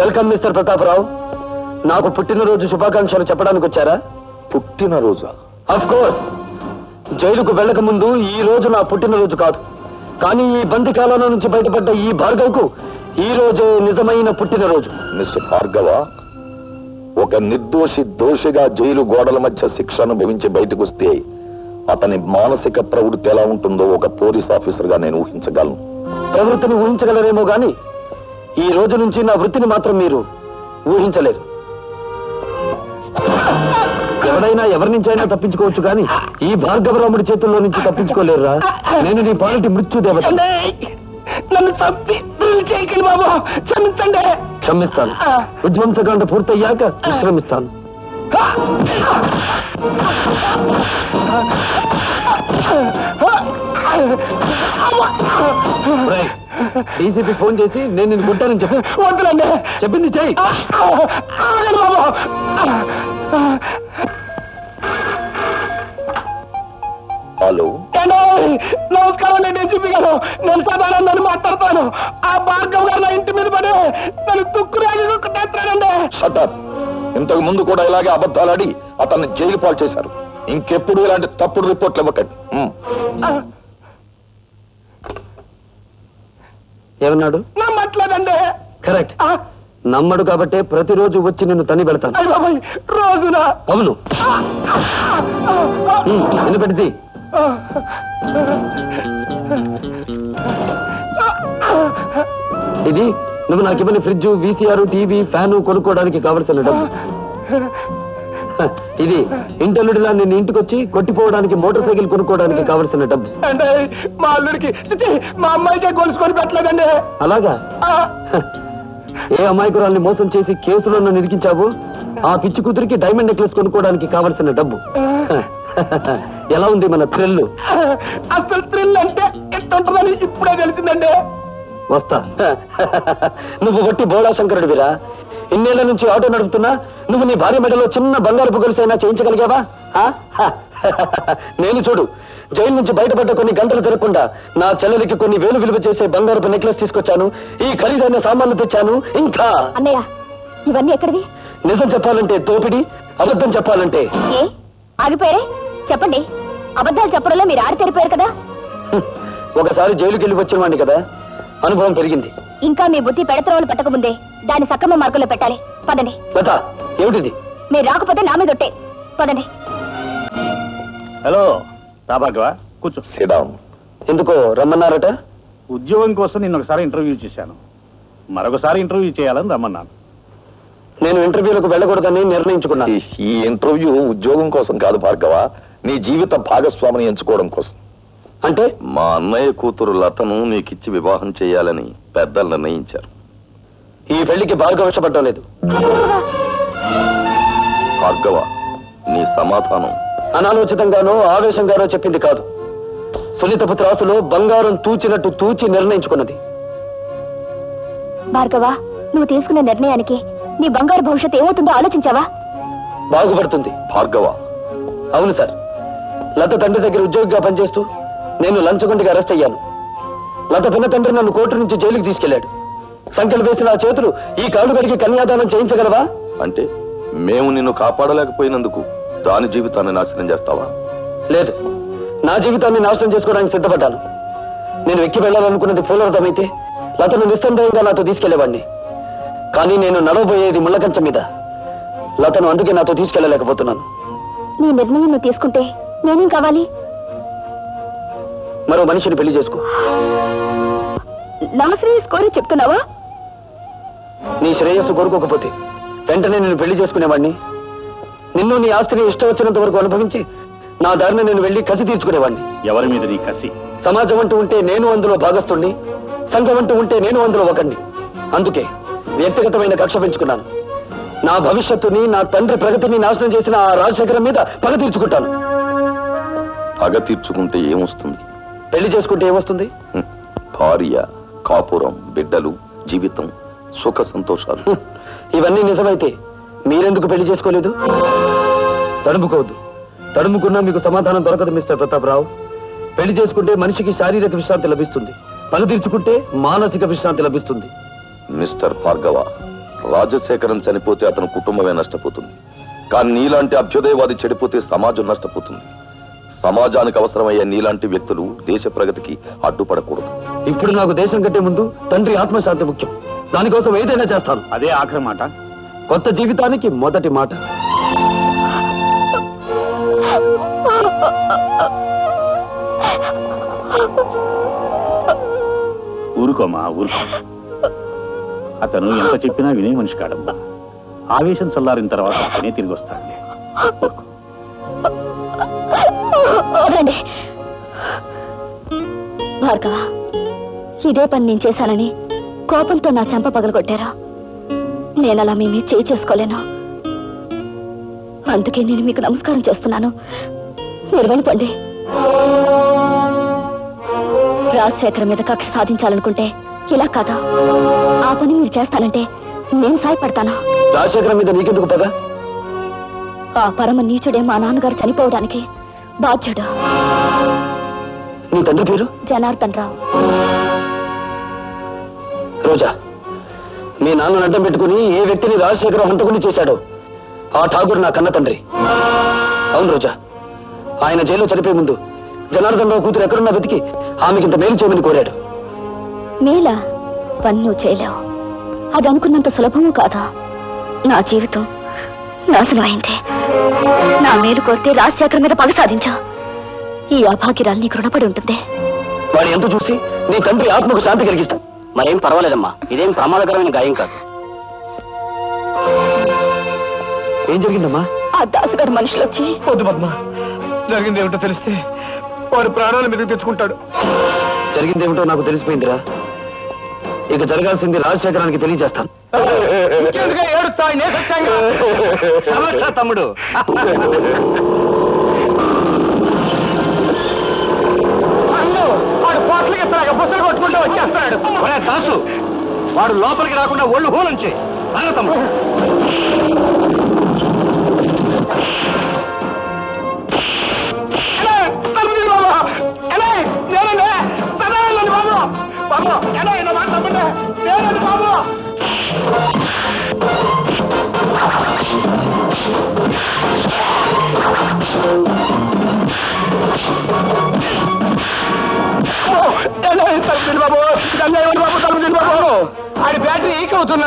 Welcome mister Pratap Rao. నాకు పుట్టినరోజు శుభాకాంక్షలు చెప్పడానికి వచ్చారా? పుట్టినరోజా? అఫ్ కోర్స్ జైలుకు వెళ్ళక ముందు ఈ రోజు నా పుట్టినరోజు కాదు. కానీ ఈ బంది కాలంలో నుంచి బయటపడ్డ ఈ భార్గవ్కు ఈ రోజే నిజమైన పుట్టినరోజు. మిస్టర్ భార్గవ ఒక నిర్దోషి దోషిగా జైలు గోడల మధ్య శిక్ష అనుభవించి బయటకు వస్తే అతని మానసిక ప్రవృత్తి ఎలా ఉంటుందో ఒక పోలీస్ ఆఫీసర్గా నేను ఊహించగలను. ప్రవృత్తిని ఊహించగలరేమో గాని ఈ రోజు నుంచి నా వృత్తిని మాత్రం మీరు ఊహించలేరు. ఎవరైనా ఎవరి నుంచైనా తప్పించుకోవచ్చు కానీ ఈ భార్గవరాముడి చేతుల్లో నుంచి తప్పించుకోలేరురా. నేను నీ పాలిటి మృత్యు దేవత నన్ను చంపి చేయకండి బాబు. క్షమించండి. క్షమిస్తాను. విధ్వంసకాండ పూర్తయ్యాక విశ్రమిస్తాను. డీసీపీ ఫోన్ చేసి నేను నిన్ను కొట్టానని చెప్పి వద్దులండి. చెప్పింది చెయ్యి. హలో. నమస్కారం నేను డీజీపీ గారు. నేను సదానందని మాట్లాడతాను. ఆ భార్గవ్ గారు నా ఇంటి మీద పడి నన్ను తుక్కురాగి కొట్టేస్తానండి షటప్ ఇంతకు ముందు కూడా ఇలాగే అబద్ధాలాడి అతన్ని జైలు పాలు చేశారు. ఇంకెప్పుడు ఇలాంటి తప్పుడు రిపోర్ట్లు ఇవ్వకండి. ఏమన్నాడు? నమ్మట్లేదండి. కరెక్ట్. నమ్మడు కాబట్టే ప్రతిరోజు వచ్చి నిన్ను తని పెడతాను. రోజున. అవును. ఎన్ని పెడితే. ఇది నువ్వు నాకు ఇవ్వని ఫ్రిడ్జ్ వీసీఆర్ టీవీ ఫ్యాను కొనుక్కోవడానికి కావలసిన డబ్బు. ఇది ఇంటల్లుడిలా నేను ఇంటికొచ్చి కొట్టిపోవడానికి మోటార్ సైకిల్ కొనుక్కోవడానికి కావలసిన డబ్బు. అంటే మా అల్లుడికి చిచి, మా అమ్మాయికే గొలుసుకొని పెట్టలేదండి. అలాగా? ఆ, హ, ఏ అమాయకురాల్ని మోసం చేసి కేసులో నన్ను ఇరికించావు ఆ పిచ్చి కూతురికి డైమండ్ నెక్లెస్ కొనుక్కోవడానికి కావలసిన డబ్బు. ఎలా ఉంది మన థ్రిల్లు? అసలు థ్రిల్ అంటే ఎట్టుంటుందని ఇప్పుడే తెలిసిందండి. వస్తా. నువ్వు కొట్టి బోడా శంకరుడివిరా ఇన్నేళ్ళ నుంచి ఆటో నడుపుతున్నా నువ్వు నీ భార్య మెడలో చిన్న బంగారపు గొలుసైనా చేయించగలిగావా. నేను చూడు జైలు నుంచి బయటపడ్డ కొన్ని గంటలు తిరగకుండా నా చెల్లెలికి కొన్ని వేలు విలువ చేసే బంగారపు నెక్లెస్ తీసుకొచ్చాను ఈ ఖరీదైన సామాన్లు తెచ్చాను ఇంకా. అన్నయ్య ఇవన్నీ ఎక్కడివి? నిజం చెప్పాలంటే దోపిడి అబద్ధం చెప్పాలంటే. ఆగిపోయారే? చెప్పండి. అబద్ధాలు చెప్పడంలో మీరు ఆడి తెరిపోయారు కదా. ఒకసారి జైలుకి వెళ్ళి వచ్చిన వాడిని కదా. అనుభవం పెరిగింది. ఇంకా మీ బుద్ధి పెడత్రోలు పట్టకముందే దాన్ని సక్రమ మార్గంలో పెట్టాలి. పదండి. లత ఏమిటిది? మీరు రాకపోతే నా మీద ఒట్టే పదండి. హలో రాభాగవ కూర్చో. సిడాం. ఎందుకో రమ్మన్నారట? ఉద్యోగం కోసం నిన్న ఒకసారి ఇంటర్వ్యూ చేశాను. మరొకసారి ఇంటర్వ్యూ చేయాలని రమ్మన్నాను. నేను ఇంటర్వ్యూలకు వెళ్ళకూడదని నిర్ణయించుకున్నాను. ఈ- ఈ ఇంటర్వ్యూ ఉద్యోగం కోసం కాదు భార్గవ. నీ జీవిత భాగస్వామిని ఎంచుకోవడం కోసం. అంటే? మా అన్నయ్య కూతురు లతను నీకిచ్చి వివాహం చేయాలని పెద్దలు నిర్ణయించారు. ఈ పెళ్ళికి బాగా ఇష్టపడటం లేదు. భార్గవ నీ సమాధానం. అనాలోచితంగానో ఆవేశంగానో చెప్పింది కాదు. సునీతపు త్రాసులో బంగారం తూచినట్టు తూచి నిర్ణయించుకున్నది. భార్గవ నువ్వు తీసుకున్న నిర్ణయానికి నీ బంగారు భవిష్యత్తు ఏమవుతుందో ఆలోచించావా? బాగుపడుతుంది. భార్గవ. అవును సార్. లత తండ్రి దగ్గర ఉద్యోగిగా పనిచేస్తూ నేను లంచగొండిగా అరెస్ట్ అయ్యాను. లత పిన్న తండ్రి నన్ను కోర్టు నుంచి జైలుకి తీసుకెళ్ళాడు సంఖ్యలు వేసిన ఆ చేతులు ఈ కాళ్ళు కడిగి కన్యాదానం చేయించగలవా? అంటే మేము నిన్ను కాపాడలేకపోయినందుకు దాని జీవితాన్ని నాశనం చేస్తావా? లేదు. నా జీవితాన్ని నాశనం చేసుకోవడానికి సిద్ధపడ్డాను. నేను ఎక్కి వెళ్ళాలనుకున్నది పూలరథమైతే లతను నిస్సందేహంగా నాతో తీసుకెళ్ళేవాడిని కానీ నేను నడవబోయేది ముళ్ళకంచం మీద. లతను అందుకే నాతో తీసుకెళ్ళలేకపోతున్నాను నీ నిర్ణయం తీసుకుంటే నేనేం కావాలి? మరో మనిషిని పెళ్ళి చేసుకో. నాశ్రీ స్కోరీ చెప్తున్నావా? నీ శ్రేయస్సు కోరుకోకపోతే వెంటనే నేను పెళ్ళి చేసుకునేవాడిని నిన్ను నీ ఆస్తిని ఇష్టం వచ్చినంత వరకు అనుభవించి నా దారిని నేను వెళ్ళి కసి తీర్చుకునేవాడిని ఎవరి మీద నీ కసి? సమాజం అంటూ ఉంటే నేను అందులో భాగస్తుణ్ణి సంఘం అంటూ ఉంటే నేను అందులో ఒకణ్ణి. అందుకే వ్యక్తిగతమైన కక్ష పెంచుకున్నాను. నా భవిష్యత్తుని నా తండ్రి ప్రగతిని నాశనం చేసిన ఆ రాజశేఖరం మీద పగ తీర్చుకుంటాను. పగ తీర్చుకుంటే ఏమొస్తుంది? పెళ్ళి చేసుకుంటే ఏమొస్తుంది. భార్య కాపురం బిడ్డలు జీవితం సుఖ సంతోషాలు. ఇవన్నీ నిజమైతే మీరెందుకు పెళ్ళి చేసుకోలేదు? తడుముకోవద్దు. తడుముకున్నా మీకు సమాధానం దొరకదు మిస్టర్ ప్రతాపరావు. పెళ్ళి చేసుకుంటే మనిషికి శారీరక విశ్రాంతి లభిస్తుంది. పగ తీర్చుకుంటే మానసిక విశ్రాంతి లభిస్తుంది. మిస్టర్ భార్గవ రాజశేఖరం చనిపోతే అతని కుటుంబమే నష్టపోతుంది. కానీ నీలాంటి అభ్యుదయవాది చెడిపోతే సమాజం నష్టపోతుంది. సమాజానికి అవసరమయ్యే నీలాంటి వ్యక్తులు దేశ ప్రగతికి అడ్డుపడకూడదు. ఇప్పుడు నాకు దేశం కంటే ముందు తండ్రి ఆత్మశాంతి ముఖ్యం. దానికోసం ఏదైనా చేస్తాను. అదే ఆఖరి మాట. కొత్త జీవితానికి మొదటి మాట. ఊరుకోమా ఊరుకో. అతను ఎంత చెప్పినా వినే మనిషి కాడమ్మా. ఆవేశం చల్లారిన తర్వాత అతనే తిరిగి వస్తాడులే. వదలండి భార్గవ ఇదే పని నేను చేశానని కోపంతో నా చెంప పగలగొట్టారా. నేను అలా మీ మీద చేయి చేసుకోలేను. అందుకే నేను మీకు నమస్కారం చేస్తున్నాను. మీరు వెళ్ళిపోండి. రాజశేఖర్ మీద కక్ష సాధించాలనుకుంటే ఇలా కాదా. ఆ పని మీరు చేస్తానంటే నేను సాయపడతాను. రాజశేఖరం మీద నీకెందుకు పద ఆ పరమ నీచుడే మా నాన్నగారు చనిపోవడానికి బాధ్యుడు. నీ తండ్రి పేరు? జనార్దన్ రావు. రోజా మీ నాన్నను అడ్డం పెట్టుకుని ఏ వ్యక్తిని రాజశేఖరం హంతకుని చేశాడో ఆ ఠాగూర్ నా కన్న తండ్రి. అవును రోజా ఆయన జైల్లో చనిపోయే ముందు జనార్దన్ రావు కూతురు ఎక్కడున్నా వెతికి ఆమెకి ఇంత మేలు చేయమని కోరాడు. మేలా పని నువ్వు చేయలేవు. అది అనుకున్నంత సులభము కాదా? నా జీవితం నాశనం అయింది నా మేలు కోరితే రాజశేఖర్ మీద పగ సాధించా. ఈ అభాగ్యరాలు నీకు రుణపడి ఉంటుంది. వాడు ఎంత చూసి నీ తండ్రి ఆత్మకు శాంతి కలిగిస్తా. మరేం పర్వాలేదమ్మా. ఇదేం ప్రమాదకరమైన గాయం కాదు. ఏం జరిగిందమ్మా? ఆ దాసుగారి మనుషులు వచ్చి వద్దు పద్మ. జరిగింది ఏమిటో తెలిస్తే వాడు ప్రాణాల మీదకి తెచ్చుకుంటాడు. జరిగిందేమిటో నాకు తెలిసిపోయిందిరా. ఇక జరగాల్సింది రాజశేఖరానికి తెలియజేస్తాను. ఏడుస్తా తమ్ముడు. వాడు పోట్లకి ఇస్తాడు బుసలు కొట్టుకుంటూ వచ్చేస్తాడు దాసు వాడు లోపలికి రాకుండా ఒళ్ళు హోలంచే. తమ్ముడు.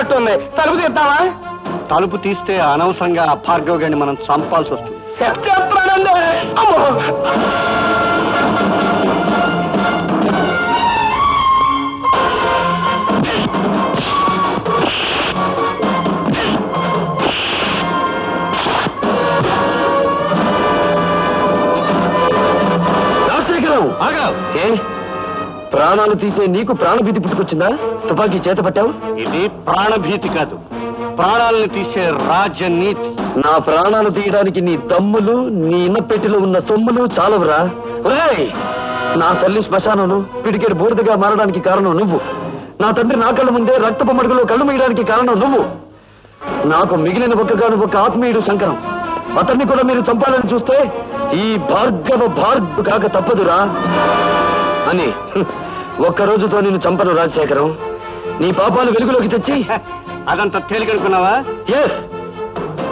ఈక్ అవుతున్నట్టుంది తలుపు తీద్దామా? తలుపు తీస్తే అనవసరంగా భార్గవ్ గారిని మనం చంపాల్సి వస్తుంది. చెప్తానండి ప్రాణాలు తీసే నీకు ప్రాణభీతి పుట్టుకొచ్చిందా? తుపాకీ చేత పట్టావు? ఇది ప్రాణభీతి కాదు. ప్రాణాలను తీసే రాజనీతి. నా ప్రాణాలు తీయడానికి నీ దమ్ములు నీ ఇన్నపెట్టిలో ఉన్న సొమ్ములు చాలవురా. ఒరేయ్! నా తల్లి శ్మశానంలో పిడికెడు బూడిదగా మారడానికి కారణం నువ్వు. నా తండ్రి నా కళ్ళ ముందే రక్తపు మడుగులో కళ్ళు మీయడానికి కారణం నువ్వు. నాకు మిగిలిన ఒక్కగాను ఒక ఆత్మీయుడు శంకరం. అతన్ని కూడా మీరు చంపాలని చూస్తే ఈ భార్గవ భార్గ కాక తప్పదురా. అని. ఒక్క రోజుతో నేను చంపను రాజశేఖరం. నీ పాపాలు వెలుగులోకి తెచ్చి. అదంత తేలికనుకున్నావా? ఎస్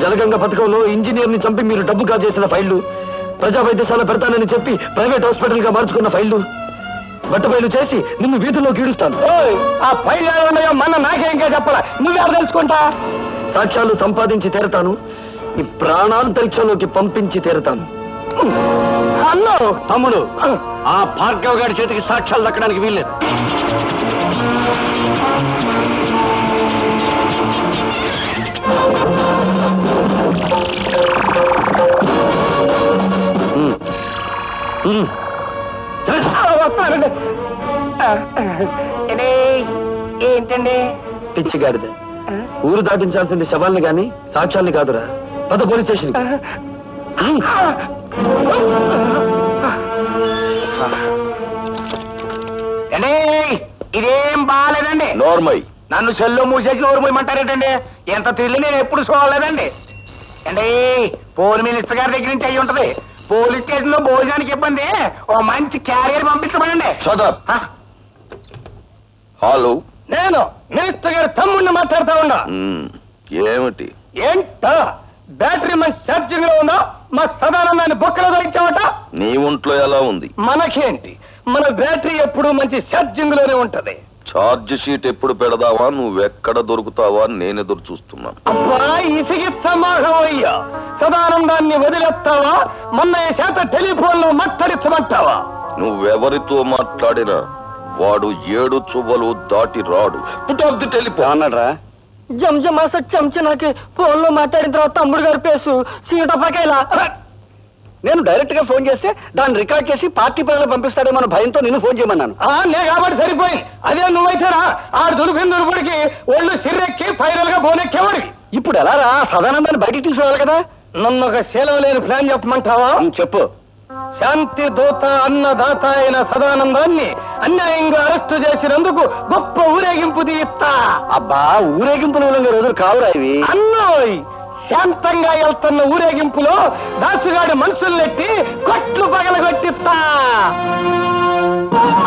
జలగంగ పథకంలో ఇంజనీర్ని చంపి మీరు డబ్బు కాజేసిన ఫైళ్ళు ప్రజా వైద్యశాల పెడతానని చెప్పి ప్రైవేట్ హాస్పిటల్గా మార్చుకున్న ఫైళ్ళు బట్టబయలు చేసి నిన్ను వీధుల్లో కీడుస్తాను. ఓయ్, ఆ పైలు ఉన్నాయో మన నాకేంకా చెప్పాలా? నువ్వెవరు తెలుసుకుంటా సాక్ష్యాలు సంపాదించి తీరతాను. ఈ ప్రాణాంతరిక్షంలోకి పంపించి తీరతాను. అన్ను తమ్ముడు ఆ భార్గవ్ గారి చేతికి సాక్ష్యాలు దక్కడానికి వీల్లేదు. వస్తానండి. ఏంటి? ఏంటండి? పిచ్చి గాడిద ఊరు దాటించాల్సింది శవాల్ని గాని సాక్ష్యాల్ని కాదురా. పద పోలీస్ స్టేషన్? ఇదేం బాగాలేదండి. నోర్మై. నన్ను సెల్లో మూసేసి నోరు మూయమంటారేటండి? ఎంత తిల్లి నేను ఎప్పుడు చూడలేదండి. అండి పోలీస్ మినిస్టర్ గారి దగ్గర నుంచి అయ్యి ఉంటది. పోలీస్ స్టేషన్లో భోజనానికి ఇబ్బంది. ఓ మంచి క్యారియర్ పంపించమనండి. హలో. నేను మినిస్టర్ గారి తమ్ముడిని మాట్లాడుతా ఉన్నా. ఏమిటి? ఏంటా? బ్యాటరీ మంచి ఛార్జింగ్లో ఉందా? మా సదానందాన్ని బొక్కలో ధరించావట నీ ఒంట్లో ఎలా ఉంది? మనకేంటి? మన బ్యాటరీ ఎప్పుడు మంచి ఛార్జింగ్లోనే ఉంటది. ఛార్జ్ షీట్ ఎప్పుడు పెడదావా? నువ్వెక్కడ దొరుకుతావా? అని నేను ఎదురు చూస్తున్నాను అబ్బా ఇసిగిచ్చమాహమయ్యా సదానందాన్ని వదిలేస్తావా? మొన్న ఈ చేత టెలిఫోన్లో మాట్లాడించమంటావా నువ్వెవరితో మాట్లాడినా వాడు ఏడు చువ్వలు దాటి రాడు. పుట్ ఆఫ్ ది టెలిఫోన్ అన్నాడ్రా జంజమా చెంచి నాకు ఫోన్లో మాట్లాడిన తర్వాత తమ్ముడు గారి పేసు సీటపకేలా నేను డైరెక్ట్గా ఫోన్ చేస్తే దాన్ని రికార్డ్ చేసి పార్టీ ప్రజలు పంపిస్తాడేమో అన్న భయంతో నేను ఫోన్ చేయమన్నాను. నే కాబట్టి సరిపోయింది అదే నువ్వైతేరా ఆ దుర్భిన్ దుర్బడికి ఒళ్ళు సిర్రెక్కి ఫైనల్గా బోనెక్కేవాడికి ఇప్పుడు ఎలా రా? సదానందాన్ని బయటికి తీసుకురావాలి కదా. నన్ను ఒక సెలవు లేని ప్లాన్ చెప్పమంటావా? చెప్పు. శాంతి దూత అన్నదాత అయిన సదానందాన్ని అన్యాయంగా అరెస్టు చేసినందుకు గొప్ప ఊరేగింపు తీయిస్తా అబ్బా ఊరేగింపులు రోజులు కావురా ఇవి. అన్నోయ్ శాంతంగా వెళ్తున్న ఊరేగింపులో దాసుగాడి మనుషుల్నెట్టి కొట్లు పగలగొట్టిస్తా.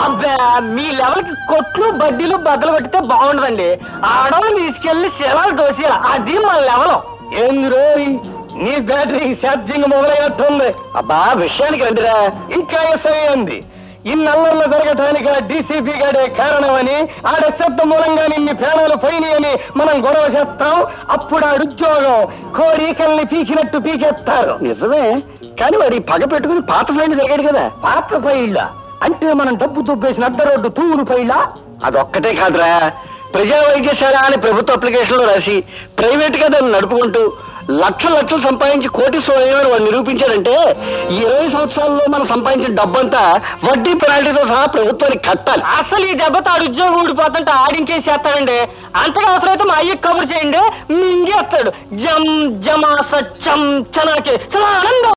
అబ్బా మీ లెవెల్కి కొట్లు బడ్డీలు బద్దలు కొట్టితే బాగుండదండి. ఆడవాళ్ళు తీసుకెళ్ళి శిలాలు దోసి అది మన లెవెల్. ఏంది రోయ్? నీ బ్యాటరీ ఛార్జింగ్ మొదలయ్యట్టుంది అబ్బా విషయానికి రండిరా. ఇంకా ఎస్ఐ అంది ఇన్నల్లర్లు జరగటానికి ఆ డీసీపీ గాడే కారణమని ఆడ శబ్ద మూలంగా నిన్ని ప్రాణాలు పోయినాయని మనం గొడవ చేస్తాం. అప్పుడు ఆడు ఉద్యోగం కోరికల్ని పీకినట్టు పీకేస్తారు. నిజమే. కానీ వాడి పగ పెట్టుకుని పాత ఫ్రెండ్ జరిగాడు కదా. పాత పైళ్ళ అంటే మనం డబ్బు దుబ్బేసిన అడ్డ రోడ్డు తూరు పైళ్ళ అదొక్కటే కాదురా. ప్రజా వైద్యశాల అని ప్రభుత్వ అప్లికేషన్లో రాసి ప్రైవేట్గా దాన్ని నడుపుకుంటూ లక్ష లక్షలు సంపాదించి కోటి సోదరులు వాళ్ళు నిరూపించారంటే ఇరవై సంవత్సరాల్లో మనం సంపాదించిన డబ్బంతా వడ్డీ పెనాల్టీతో సహా ప్రభుత్వానికి కట్టాలి. అసలు ఈ దెబ్బతో ఆడు ఉద్యోగం ఊడిపోతుంటే ఆడించేసేస్తాడండి. అంతగా అవసరమైతే మా అయ్యకి కబురు చేయండి. మింగేస్తాడు. జం జమా సచ్చం చనాకే. చాలా ఆనందం